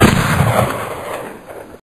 Thank you.